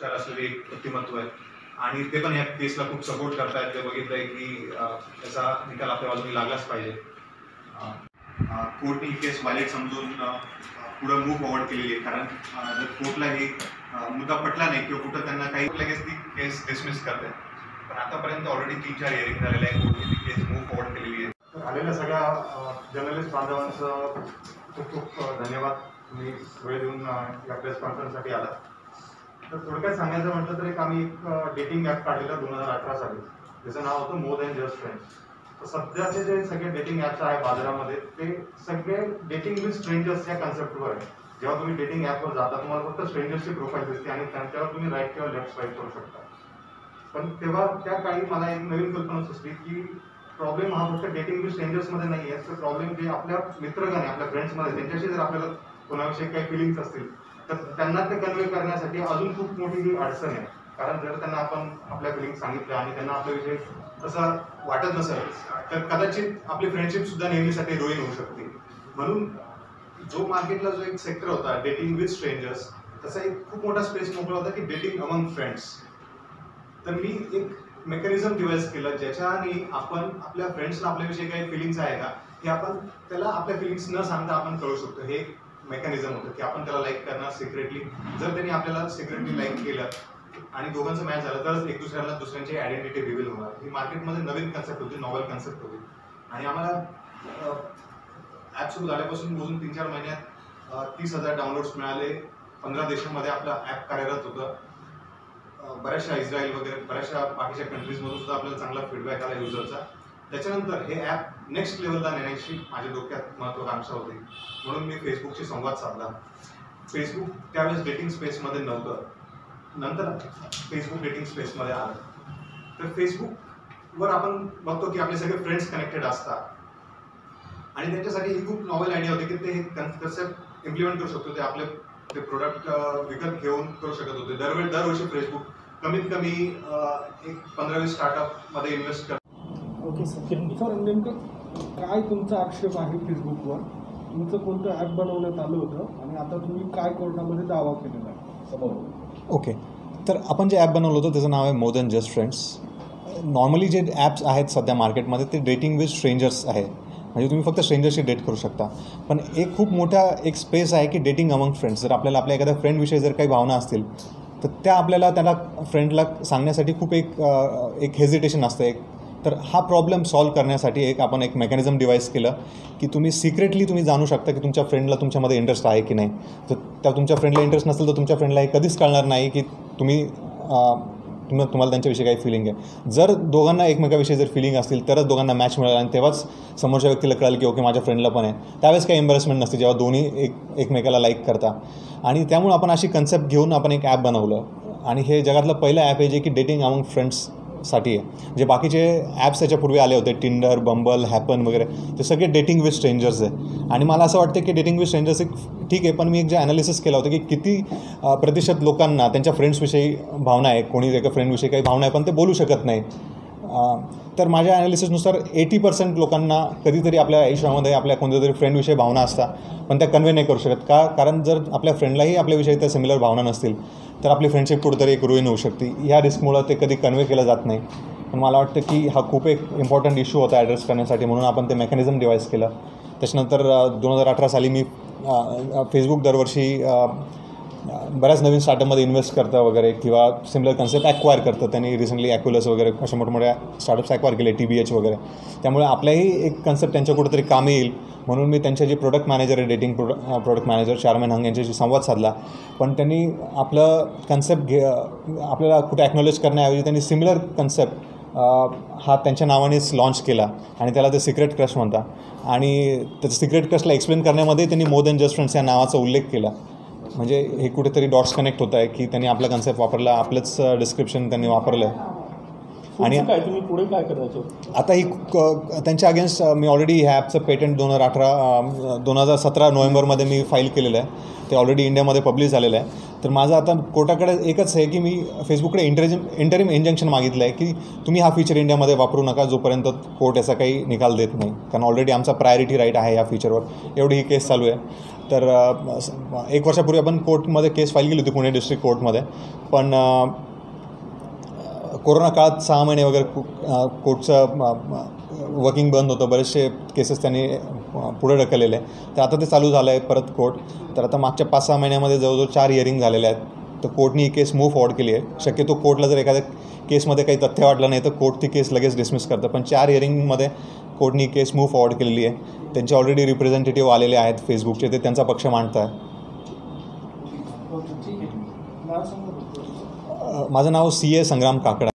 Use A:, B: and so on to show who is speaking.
A: हुशार असलेले एक व्यक्तिमत्व आहे. आणि ते पण या केसला खूप सपोर्ट करतायत. ते बघितलंय की त्याचा निकाल आपल्या बाजूने लागलाच पाहिजे. कोर्टने ही केस व्हायलेट समजून पुढे पुढं मूव फॉरवर्ड केलेली आहे. कारण जर कोर्टला हे मुद्दा पटला नाही किंवा कुठं त्यांना काही लगेच ती केस डिसमिस करते पण आतापर्यंत ऑलरेडी तीन चार हिअरिंग झालेलं आहे कोर्टने ती केस मूव फॉरवर्ड केलेली आहे.
B: तर आलेल्या सगळ्या जर्नलिस्ट बांधवांचं खूप खूप धन्यवाद. तुम्ही वेळ देऊन या प्रेस कॉन्फरन्ससाठी आलात. तर थोडक्यात सांगायचं म्हटलं तर एक आम्ही एक डेटिंग ॲप काढलेलं दोन हजार अठरा साली. त्याचं नाव होतं मोर दॅन जस्ट फ्रेंड्स तर सध्याचे जे सगळे डेटिंग ॲप्स आहे बाजारामध्ये ते सगळे डेटिंग विथ स्ट्रेंजर्स या कन्सेप्टवर आहे जेव्हा तुम्ही डेटिंग ॲपवर जाता तुम्हाला फक्त स्ट्रेंजर्सची प्रोफाईल दिसते आणि त्यांच्यावर तुम्ही राईट किंवा लेफ्ट स्वाईप करू शकता. पण तेव्हा त्या काळी मला एक नवीन कल्पना सुचली की प्रॉब्लेम हा फक्त डेटिंग विथ स्ट्रेंजर्समध्ये नाही आहे तर प्रॉब्लेम जे आपल्या मित्रगण आहे आपल्या फ्रेंड्समध्ये त्यांच्याशी जर आपल्याला कोणाविषयी काही फिलिंग्स असतील तर त्यांना ते कन्वे करण्यासाठी अजून खूप मोठी ही अडचण आहे. कारण जर त्यांना आपण आपल्या फिलिंग सांगितलं आणि त्यांना आपल्याविषयी तसं वाटत नसेल तर कदाचित आपली फ्रेंडशिप सुद्धा नेहमीसाठी रोईन होऊ शकते. म्हणून जो मार्केटला जो एक सेक्टर होता डेटिंग विथ स्ट्रेंजर्स तसा एक खूप मोठा स्पेस मोकळा होता की डेटिंग अमंग फ्रेंड्स तर मी एक मेकॅनिझम डिवाइस केलं ज्याच्याने आपण आपल्या फ्रेंड्सला आपल्याविषयी काही फिलिंग्स आहे का हे आपण त्याला आपल्या फिलिंग्स न सांगता आपण कळू शकतो. हे मेकॅनिझम होतं की आपण त्याला लाईक करणार सिक्रेटली जर त्यांनी आपल्याला सिक्रेटली लाईक केलं आणि दोघांचं मॅच झालं तरच एक दुसऱ्याला दुसऱ्यांची आयडेंटिटी रिव्हील होणार. ही मार्केटमध्ये नवीन कन्सेप्ट होती नॉवल कन्सेप्ट होती. आणि आम्हाला ॲप सुरू झाल्यापासून मोजून तीन चार महिन्यात तीस हजार डाउनलोड्स मिळाले. पंधरा देशांमध्ये आपलं ॲप कार्यरत होतं. बऱ्याचशा इस्रायल वगैरे बऱ्याचशा बाकीच्या कंट्रीजमधून सुद्धा आपल्याला चांगला फीडबॅक आला युजरचा त्याच्यानंतर हे ॲप नेक्स्ट लेवलला नेण्याची माझ्या डोक्यात महत्वाकांक्षा होती. म्हणून मी फेसबुकशी संवाद साधला. फेसबुक त्यावेळेस डेटिंग स्पेसमध्ये नव्हतं. नंतर फेसबुक डेटिंग स्पेसमध्ये आलं. तर फेसबुकवर आपण बघतो की आपले सगळे फ्रेंड्स कनेक्टेड असतात. आणि त्यांच्यासाठी ही खूप नॉवेल आयडिया होती की ते हे कन्सेप्ट इम्प्लिमेंट करू शकतो. ते आपले ते प्रोडक्ट विकत घेऊन करू शकत होते. दरवेळी दरवर्षी फेसबुक कमीत कमी एक पंधरा वीस स्टार्टअपमध्ये इन्व्हेस्ट कर
C: ओके सर. सर नेमकं काय तुमचा आक्षेप आहे फेसबुकवर तुमचं कोणतं ॲप बनवण्यात आलं होतं? आणि आता तुम्ही काय कोर्टामध्ये दावा केलेला आहे? समोर.
D: ओके तर आपण जे ॲप बनवलं होतं त्याचं नाव आहे more than just friends normally जे ॲप्स आहेत सध्या मार्केटमध्ये ते डेटिंग विथ स्ट्रेंजर्स आहे. म्हणजे तुम्ही फक्त स्ट्रेंजरशी डेट करू शकता. पण एक खूप मोठा एक स्पेस आहे की डेटिंग अमंग फ्रेंड्स जर आपल्याला आपल्या एखाद्या फ्रेंडविषयी जर काही भावना असतील तर त्या आपल्याला त्याला फ्रेंडला सांगण्यासाठी खूप एक एक हेजिटेशन असतं. एक तर हा प्रॉब्लेम सॉल्व्ह करण्यासाठी एक आपण एक मेकॅनिझम डिवाईस केलं की तुम्ही सिक्रेटली तुम्ही जाणू शकता की तुमच्या फ्रेंडला तुमच्यामध्ये इंटरेस्ट आहे की नाही. तर त्या तुमच्या फ्रेंडला इंटरेस्ट नसेल तर तुमच्या फ्रेंडला हे कधीच कळणार नाही की तुम्ही तुम्ही तुम्हाला त्यांच्याविषयी काही फिलिंग आहे. जर दोघांना एकमेकाविषयी जर फिलिंग असतील तरच दोघांना मॅच मिळेल आणि तेव्हाच समोरच्या व्यक्तीला कळेल की ओके माझ्या फ्रेंडला पण आहे. त्यावेळेस काही एम्बॅरेसमेंट नसते जेव्हा दोन्ही एक एकमेकाला लाईक करता. आणि त्यामुळे आपण अशी कन्सेप्ट घेऊन आपण एक ॲप बनवलं. आणि हे जगातलं पहिलं ॲप आहे जे की डेटिंग अमंग फ्रेंड्स साठी. आहे जे बाकीचे ॲप्स याच्यापूर्वी आले होते टिंडर बंबल हॅपन वगैरे ते सगळे डेटिंग विथ स्ट्रेंजर्स आहे. आणि मला असं वाटतं की डेटिंग विथ स्ट्रेंजर्स एक ठीक आहे पण मी एक जे ॲनालिसिस केलं होतं की किती प्रतिशत लोकांना त्यांच्या फ्रेंड्सविषयी भावना आहे. कोणी एका फ्रेंडविषयी काही भावना आहे पण ते बोलू शकत नाही. तर माझ्या ॲनालिसिसनुसार एटी पर्सेंट लोकांना कधीतरी आपल्या आयुष्यामध्ये आपल्या कोणत्या तरी फ्रेंडविषयी भावना असतात. पण त्या कन्वे नाही करू शकत. का कारण जर आपल्या फ्रेंडलाही आपल्याविषयी त्या सिमिलर भावना नसतील तर आपली फ्रेंडशिप कुठेतरी एक रुईन होऊ शकते. ह्या रिस्कमुळं ते कधी कन्वे केलं जात नाही. पण मला वाटतं की हा खूप एक इम्पॉर्टंट इश्यू होता ॲड्रेस करण्यासाठी म्हणून आपण ते मेकॅनिझम डिवाईस केलं. त्याच्यानंतर दोन हजार अठरा साली मी फेसबुक दरवर्षी बऱ्याच नवीन स्टार्टअपमध्ये इन्व्हेस्ट करतं वगैरे किंवा सिमिलर कन्सेप्ट ॲक्वायर करतं. त्यांनी रिसेंटली ॲक्युलस वगैरे अशा मोठमोठ्या स्टार्टअप्स ॲक्वायर केले टी बी एच वगैरे. त्यामुळे आपल्याही एक कन्सेप्ट त्यांच्या कुठेतरी काम येईल. म्हणून मी त्यांचे जे प्रोडक्ट मॅनेजर आहे dating prod product manager Charmaine Hung यांच्याशी संवाद साधला. पण त्यांनी आपलं कन्सेप्ट घे आपल्याला कुठे ॲक्नॉलेज करण्याऐवजी त्यांनी सिमिलर कन्सेप्ट हा त्यांच्या नावानेच लॉन्च केला आणि त्याला ते सिक्रेट क्रश म्हणता आणि त्याचं सिक्रेट क्रशला एक्सप्लेन करण्यामध्ये त्यांनी मोर दॅन जस्ट फ्रेंड्स या नावाचा उल्लेख केला. म्हणजे हे कुठेतरी डॉट्स कनेक्ट होत आहे की त्यांनी आपला कन्सेप्ट वापरला आपलंच डिस्क्रिप्शन त्यांनी वापरलं आहे आणि
C: काय? तुम्ही पुढे काय करायचं?
D: आता ही त्यांच्या अगेन्स्ट मी ऑलरेडी ह्या ॲपचं पेटंट दोन हजार अठरा दोन हजार सतरा नोव्हेंबरमध्ये मी फाईल केलेलं आहे. ते ऑलरेडी इंडियामध्ये पब्लिश झालेलं आहे. तर माझं आता कोर्टाकडे एकच आहे की मी फेसबुककडे इंटरिम इंटरिम इंजंक्शन मागितलं आहे की तुम्ही हा फीचर इंडियामध्ये वापरू नका जोपर्यंत कोर्ट याचा काही निकाल देत नाही. कारण ऑलरेडी आमचा प्रायोरिटी राईट आहे या फीचरवर एवढी ही केस चालू आहे. तर एक वर्षापूर्वी आपण कोर्टमध्ये केस फाईल केली होती पुणे डिस्ट्रिक्ट कोर्टमध्ये पण कोरोना काळात सहा महिने वगैरे कोर्टचं वर्किंग बंद होतं. बरेचसे केसेस त्यांनी पुढे ढकललेले आहे तर आता ते चालू झालं आहे परत कोर्ट तर आता मागच्या पाच सहा महिन्यामध्ये जवळजवळ चार हिअरिंग झालेले आहेत. तर कोर्टनी ही केस मूव्ह फॉरवर्ड केली आहे. शक्यतो कोर्टला जर एखाद्या केसमध्ये काही तथ्य वाटलं नाही तर कोर्ट ती केस लगेच डिसमिस करतं. पण चार हिअरिंगमध्ये कोर्टनी ही केस मूव्ह फॉरवर्ड केलेली आहे. त्यांचे ऑलरेडी रिप्रेझेंटेटिव्ह आलेले आहेत फेसबुकचे ते त्यांचा पक्ष मांडत आहे. माझं नाव सी ए संग्राम काकडा